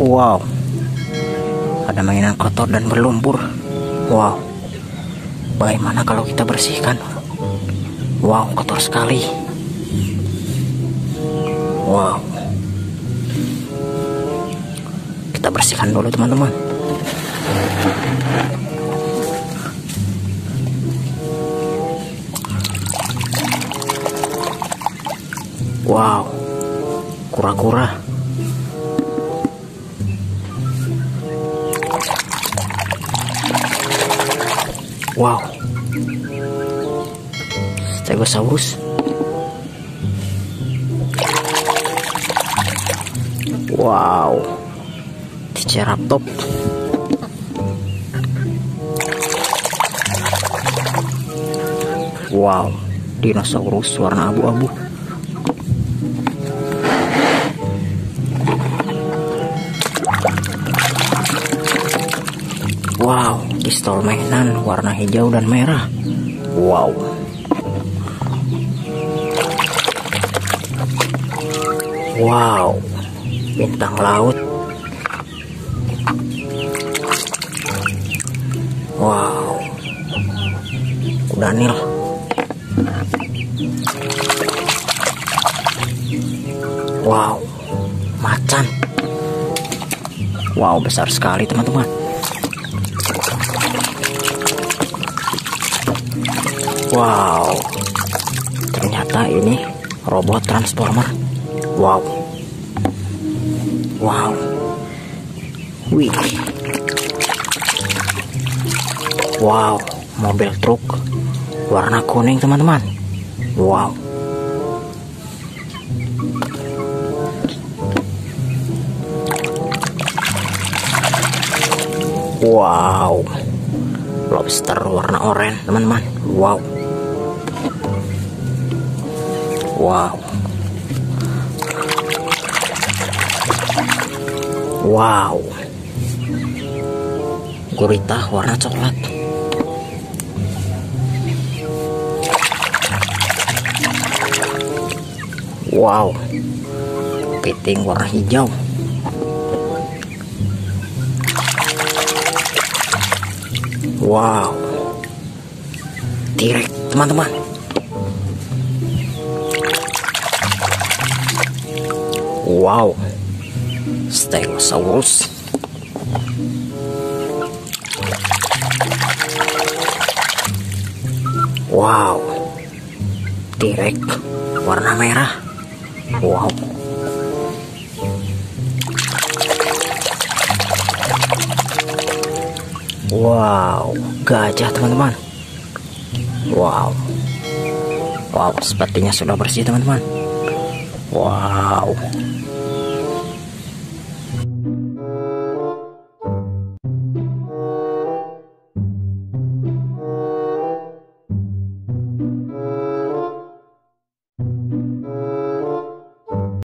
Wow, ada mainan kotor dan berlumpur. Wow, bagaimana kalau kita bersihkan? Wow, kotor sekali. Wow, kita bersihkan dulu, teman-teman. Wow, kura-kura. Wow. Stegosaurus. Wow. Triceratops. Wow. Dinosaurus warna abu-abu. Wow, pistol mainan warna hijau dan merah. Wow. Wow, bintang laut. Wow, kuda nil. Wow, macan. Wow, besar sekali teman-teman. Wow, ternyata ini robot transformer. Wow, wow, wih, wow, mobil truk warna kuning teman-teman. Wow, wow, lobster warna oranye teman-teman. Wow. Wow. Wow. Gurita warna coklat. Wow. Piting warna hijau. Wow. Tirek, teman-teman. Wow, Stegosaurus. Wow, T-Rex warna merah. Wow. Wow, gajah teman-teman. Wow. Wow, sepertinya sudah bersih teman-teman. Wow.